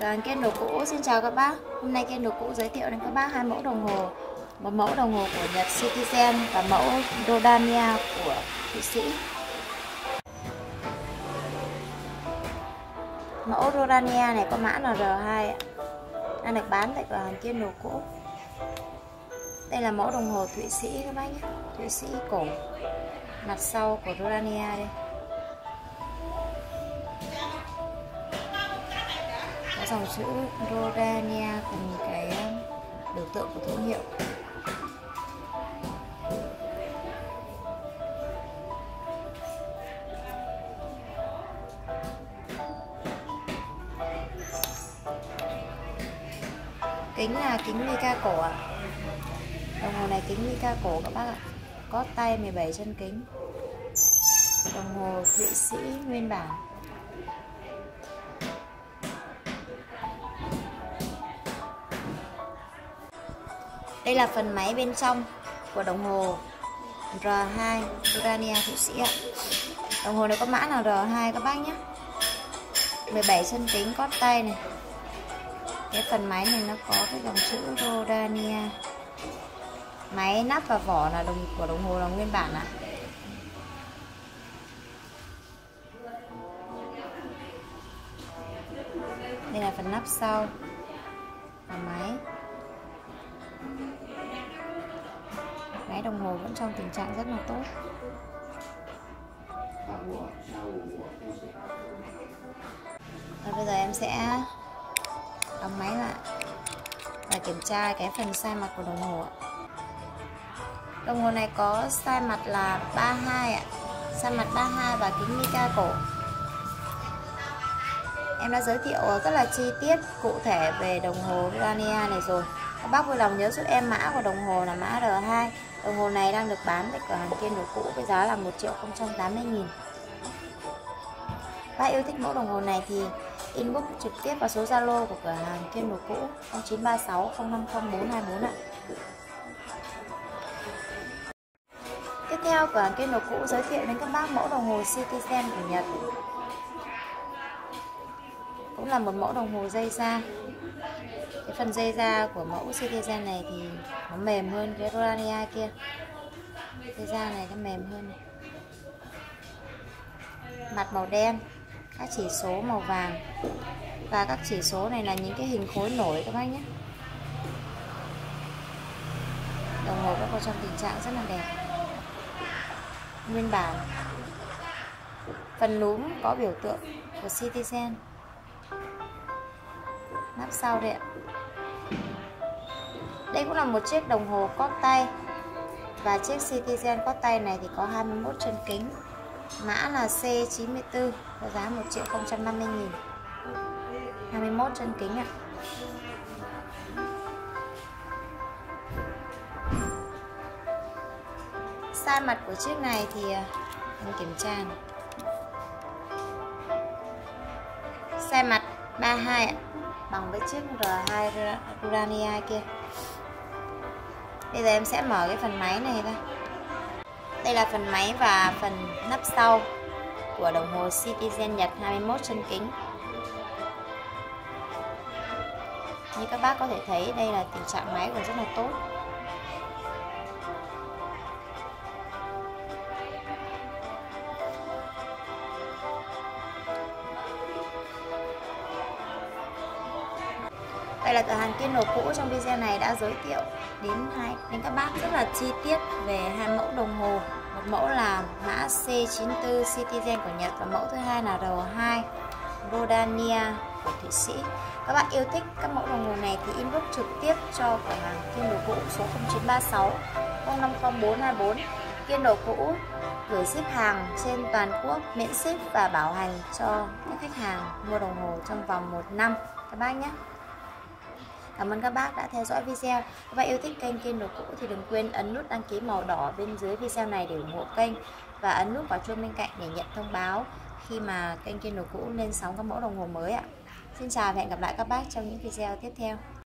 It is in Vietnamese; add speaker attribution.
Speaker 1: Còn đồ cũ, xin chào các bác. Hôm nay Ken đồ cũ giới thiệu đến các bác hai mẫu đồng hồ. Một mẫu đồng hồ của Nhật Citizen và mẫu Rodania của Thụy Sĩ. Mẫu Rodania này có mã là R2 đang được bán tại cửa hàng Ken đồ cũ. Đây là mẫu đồng hồ Thụy Sĩ các bác nhé. Thụy Sĩ cổ. Mặt sau của Rodania đây. Dòng chữ Rodania cùng cái um, biểu tượng của thương hiệu. Kính là kính mica cổ ạ. Đồng hồ này kính mica cổ các bác ạ. Có tay 17 chân kính. Đồng hồ Thụy Sĩ nguyên bản. Đây là phần máy bên trong của đồng hồ R2 Urania Thụy Sĩ ạ. Đồng hồ này có mã là R2 các bác nhé. 17 chân kính cót tay này. Cái phần máy này nó có cái dòng chữ Rodania. Máy nắp và vỏ là đồng, của đồng hồ là nguyên bản ạ. Đây là phần nắp sau và máy. Đồng hồ vẫn trong tình trạng rất là tốt. Và bây giờ em sẽ đóng máy lại và kiểm tra cái phần sai mặt của đồng hồ ạ. Đồng hồ này có sai mặt là 32 ạ. Sai mặt 32 và kính mica cổ. Em đã giới thiệu rất là chi tiết cụ thể về đồng hồ Rania này rồi. Các bác vui lòng nhớ giúp em mã của đồng hồ là mã R2 Đồng hồ này đang được bán tại cửa hàng Thiên đồ cũ với giá là 1 triệu 080 nghìn. Bác yêu thích mẫu đồng hồ này thì inbox trực tiếp vào số Zalo của cửa hàng Thiên đồ cũ 0936 050 424 ạ. Tiếp theo, cửa hàng Thiên đồ cũ giới thiệu đến các bác mẫu đồng hồ Citizen của Nhật. Cũng là một mẫu đồng hồ dây da cái phần dây da của mẫu Citizen này thì nó mềm hơn cái Rorania kia. Dây da này nó mềm hơn. Này. mặt màu đen, các chỉ số màu vàng. Và các chỉ số này là những cái hình khối nổi các bác nhé. Đồng hồ vẫn còn trong tình trạng rất là đẹp. Nguyên bản. Phần núm có biểu tượng của Citizen nắp sau đây ạ? Đây cũng là một chiếc đồng hồ cót tay. Và chiếc Citizen cót tay này thì có 21 chân kính. Mã là C94 có giá 1 triệu 050 nghìn. 21 chân kính ạ. Sai mặt của chiếc này thì à, kiểm tra này. Sai mặt 32 ạ bằng với chiếc R2 Urania kia. Bây giờ em sẽ mở cái phần máy này ra. Đây là phần máy và phần nắp sau của đồng hồ Citizen Nhật 21 chân kính. Như các bác có thể thấy, đây là tình trạng máy còn rất là tốt. Là cửa hàng Kiên Đồ cũ trong video này đã giới thiệu đến hai, đến các bác rất là chi tiết về hai mẫu đồng hồ. Một mẫu là mã C94 Citizen của Nhật và mẫu thứ hai là R2 Rodania của Thụy Sĩ. Các bạn yêu thích các mẫu đồng hồ này thì inbox trực tiếp cho cửa hàng Kiên Đồ cũ số 0936 050424 Kiên Đồ cũ gửi ship hàng trên toàn quốc, miễn ship và bảo hành cho các khách hàng mua đồng hồ trong vòng 1 năm các bác nhé. Cảm ơn các bác đã theo dõi video. Các bạn yêu thích kênh Kiên Đồ Cũ thì đừng quên ấn nút đăng ký màu đỏ bên dưới video này để ủng hộ kênh và ấn nút vào chuông bên cạnh để nhận thông báo khi mà kênh Kiên Đồ Cũ lên sóng các mẫu đồng hồ mới ạ. Xin chào và hẹn gặp lại các bác trong những video tiếp theo.